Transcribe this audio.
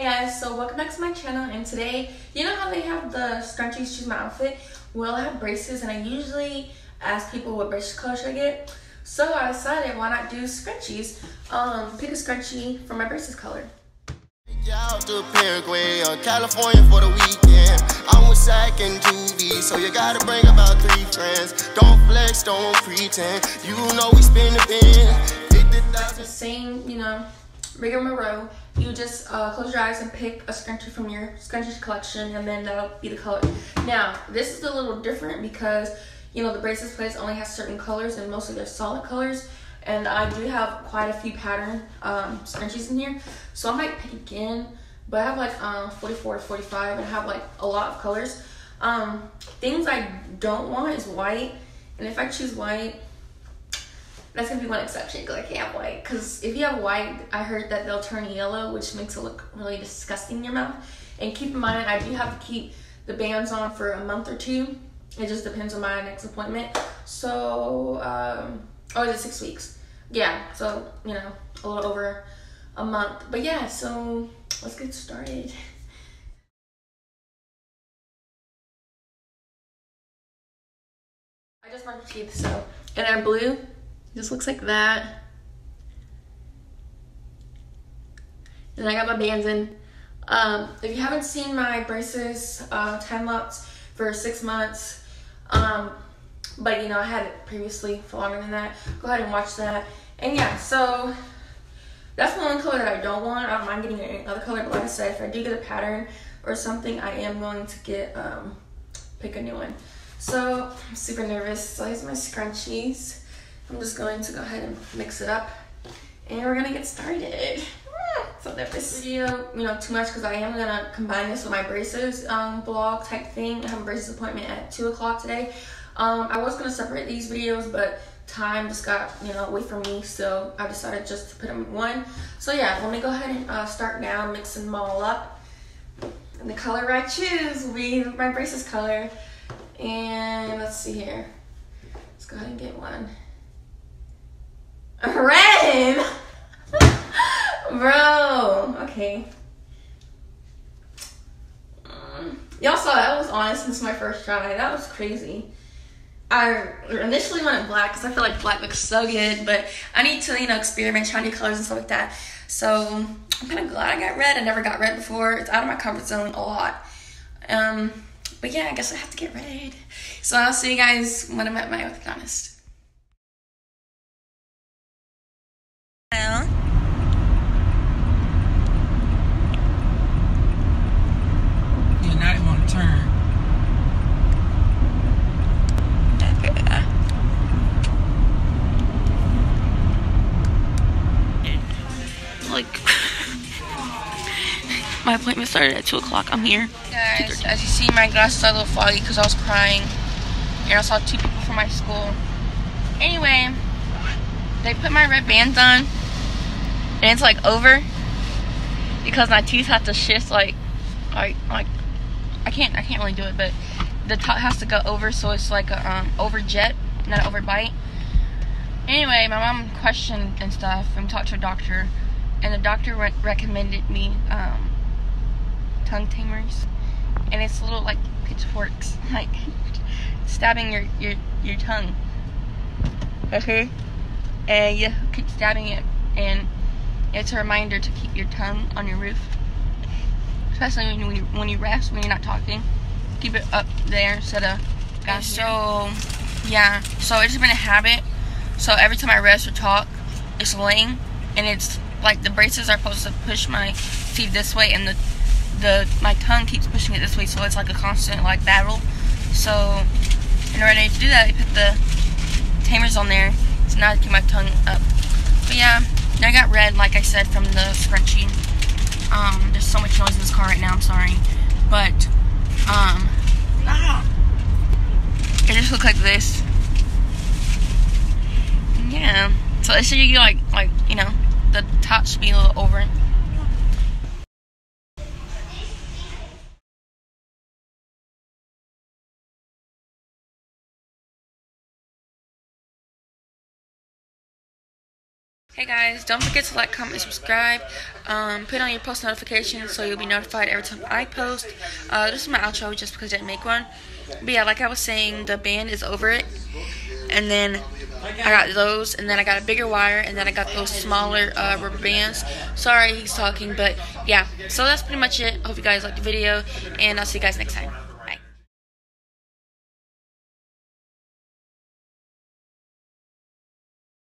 Hey guys, so welcome back to my channel and today, you know how they have the scrunchies choose my outfit? Well, I have braces and I usually ask people what braces color should I get. So I decided why not do scrunchies. Um, pick a scrunchie for my braces color. Out to Paraguay or California for the weekend. I'm with Zach and Juvie, so you gotta bring about three friends. Don't flex, don't pretend. You know we spin the bin. The same, you know, rigmarole you just uh, close your eyes and pick a scrunchie from your scrunchie collection and then that'll be the color. Now, this is a little different because, you know, the braces place only has certain colors and mostly they're solid colors. And I do have quite a few pattern um, scrunchies in here. So I might pick again, but I have like um, 44 to 45 and I have like a lot of colors. Um, things I don't want is white. And if I choose white, that's gonna be one exception because I can't white. Because if you have white, I heard that they'll turn yellow, which makes it look really disgusting in your mouth. And keep in mind, I do have to keep the bands on for a month or two. It just depends on my next appointment. So, um, oh, is it six weeks? Yeah, so, you know, a little over a month. But yeah, so let's get started. I just brushed teeth, so, and I'm blue. Just looks like that. And I got my bands in. Um, if you haven't seen my braces, uh, time lapse for six months, um, but you know, I had it previously for longer than that, go ahead and watch that. And yeah, so that's the only color that I don't want. I don't mind getting another color, but like I said, if I do get a pattern or something, I am going to get, um, pick a new one. So I'm super nervous. So here's my scrunchies. I'm just going to go ahead and mix it up and we're gonna get started. So that this video, you know, too much because I am gonna combine this with my braces um, vlog type thing. I have a braces appointment at two o'clock today. Um, I was gonna separate these videos, but time just got, you know, away from me. So I decided just to put them in one. So yeah, let me go ahead and uh, start now mixing them all up. And the color I choose will be my braces color. And let's see here. Let's go ahead and get one. Red! Bro, okay. Y'all saw that was honest since my first try. That was crazy. I initially wanted black because I feel like black looks so good, but I need to, you know, experiment, try new colors and stuff like that. So I'm kind of glad I got red. I never got red before. It's out of my comfort zone a lot. Um, but yeah, I guess I have to get red. So I'll see you guys when I'm at my orthodontist. My appointment started at 2 o'clock. I'm here. Guys, as you see, my glasses are a little foggy because I was crying. And I saw two people from my school. Anyway, they put my red bands on. And it's like over. Because my teeth have to shift like, like, like, I can't, I can't really do it, but the top has to go over so it's like a um, over jet, not over bite. Anyway, my mom questioned and stuff and talked to a doctor. And the doctor re recommended me um, tongue tamers, and it's a little like pitchforks, like stabbing your your your tongue. Okay, and you keep stabbing it, and it's a reminder to keep your tongue on your roof, especially when you when you rest when you're not talking. Keep it up there instead of down So yeah, so it's been a habit. So every time I rest or talk, it's laying, and it's like the braces are supposed to push my teeth this way, and the the my tongue keeps pushing it this way, so it's like a constant like battle. So in order to do that, I put the tamers on there, so now I keep my tongue up. But yeah, I got red, like I said, from the scrunchie. Um, there's so much noise in this car right now. I'm sorry, but um, it just looks like this. Yeah, so it should be like like you know the top should be a little over. Hey guys, don't forget to like, comment, and subscribe. Um, put on your post notifications so you'll be notified every time I post. Uh, this is my outro just because I didn't make one. But yeah, like I was saying, the band is over it. And then I got those, and then I got a bigger wire, and then I got those smaller uh, rubber bands. Sorry, he's talking, but yeah. So that's pretty much it. Hope you guys liked the video, and I'll see you guys next time.